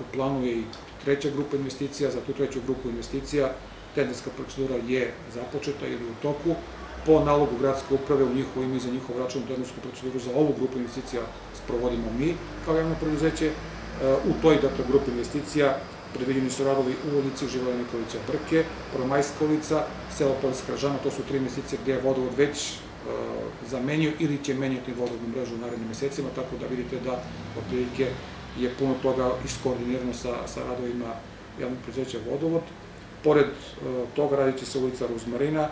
U planu je i treća grupa investicija, za tu treću grupu investicija tenderska procedura je započeta ili u toku. Po nalogu gradske uprave u njihovo ime i za njihov račun tendersku proceduru za ovu grupu investicija sprovodimo mi kao javno preduzeće. E, u toj dakle, grupi investicija predviđeni su radovi u ulici Živoja Nikolića Brke, Promajska ulica, selo Poljska Žana, to su tri investicije gde je vodovod već e, zamenio ili će menjati vodovnu mrežu u narednim mesecima, tako da vidite da otprilike je puno toga iskoordinirano sa, sa radovima javnog preduzeća Vodovod. Pored e, toga radit će se ulica Ruzmarina e,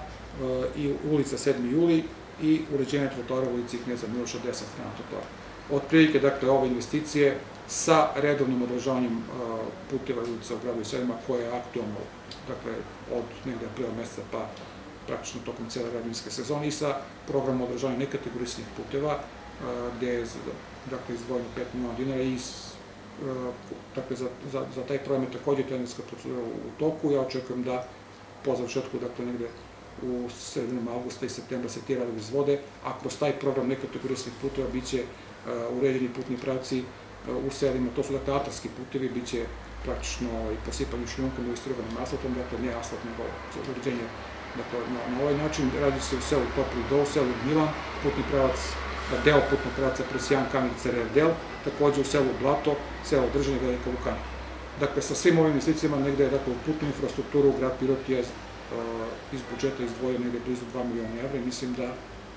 i ulica 7. juli i uređenje trotora u ulici Kneza Miloša 10 strana trotora. Otprilike, dakle, ove investicije sa redovnim održavanjem e, puteva i ulica u gradu i selima koje je aktualno, dakle, od negde aprila meseca pa praktično tokom cele radinske sezone i sa programom održavanja nekategorisanih puteva, gde je dakle, izdvojeno 5 miliona dinara i dakle, za, za, za taj program je takođe terenska procedura u toku. Ja očekujem da po završetku, dakle, negde u sredinom augusta i septembra se ti radovi izvode, a kroz taj program nekategorisnih puteva biće uređeni putni pravci u selima, to su dakle atarski putevi, biće praktično i posipanje šljunkom i istirovanim asfaltom, dakle ne asfalt, nego uređenje dakle, na, na ovaj način. Radi se u selu Topli Do, selu Milan, putni pravac deo putnog pravca Presjan Kamenica Rerdel, takođe u selu Blato, selo Držanje Velika Lukanja. Dakle, sa svim ovim investicijama negde je dakle, u putnu infrastrukturu grad Pirot je uh, iz budžeta izdvojio negde blizu 2 miliona evra i mislim da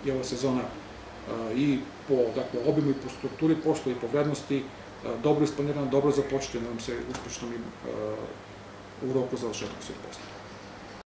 je ova sezona uh, i po dakle, obimu i po strukturi posla i po vrednosti uh, dobro isplanirana, dobro započete, nam se uspešno u roku završetka svih posla.